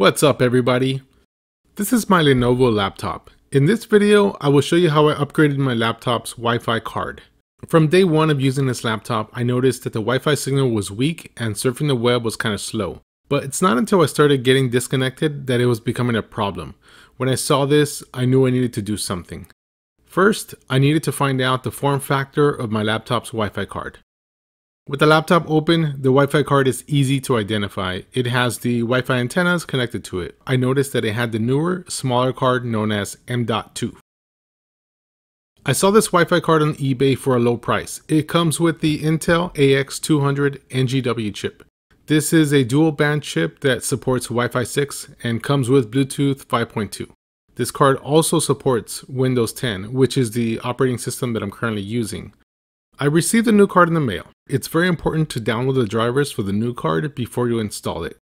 What's up everybody? This is my Lenovo laptop. In this video, I will show you how I upgraded my laptop's Wi-Fi card. From day one of using this laptop, I noticed that the Wi-Fi signal was weak and surfing the web was kind of slow. But it's not until I started getting disconnected that it was becoming a problem. When I saw this, I knew I needed to do something. First, I needed to find out the form factor of my laptop's Wi-Fi card. With the laptop open, the Wi-Fi card is easy to identify. It has the Wi-Fi antennas connected to it. I noticed that it had the newer, smaller card known as M.2. I saw this Wi-Fi card on eBay for a low price. It comes with the Intel AX200 NGW chip. This is a dual band chip that supports Wi-Fi 6 and comes with Bluetooth 5.2. This card also supports Windows 10, which is the operating system that I'm currently using. I received a new card in the mail. It's very important to download the drivers for the new card before you install it.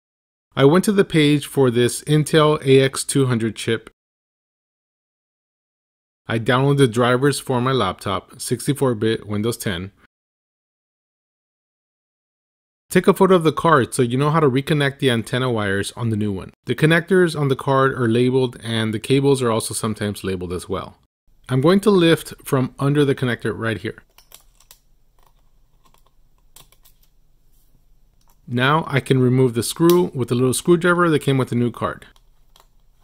I went to the page for this Intel AX200 chip. I downloaded the drivers for my laptop, 64-bit Windows 10. Take a photo of the card so you know how to reconnect the antenna wires on the new one. The connectors on the card are labeled and the cables are also sometimes labeled as well. I'm going to lift from under the connector right here. Now I can remove the screw with the little screwdriver that came with the new card.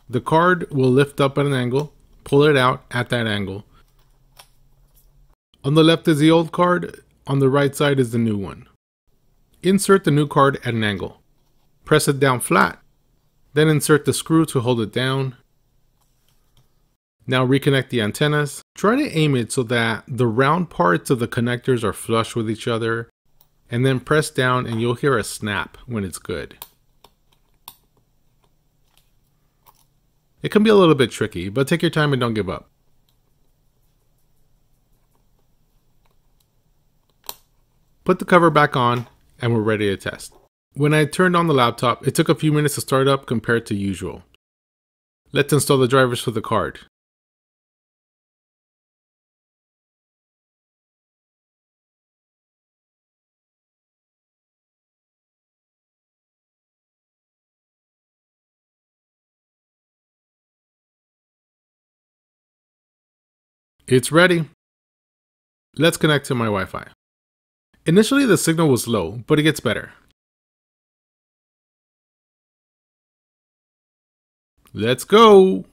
The card will lift up at an angle, pull it out at that angle. On the left is the old card, on the right side is the new one. Insert the new card at an angle. Press it down flat, then insert the screw to hold it down. Now reconnect the antennas. Try to aim it so that the round parts of the connectors are flush with each other and then press down and you'll hear a snap when it's good. It can be a little bit tricky, but take your time and don't give up. Put the cover back on and we're ready to test. When I turned on the laptop, it took a few minutes to start up compared to usual. Let's install the drivers for the card. It's ready. Let's connect to my Wi-Fi. Initially the signal was low, but it gets better. Let's go!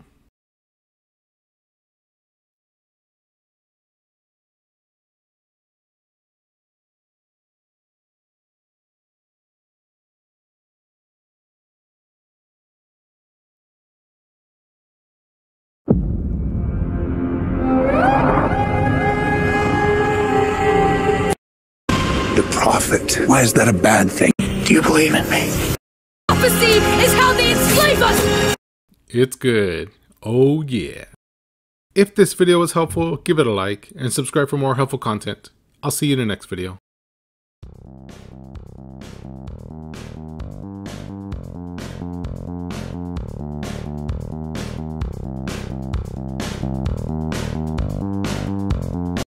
Prophet. Why is that a bad thing? Do you believe in me? Prophecy is how they enslave us! It's good. Oh yeah. If this video was helpful, give it a like and subscribe for more helpful content. I'll see you in the next video.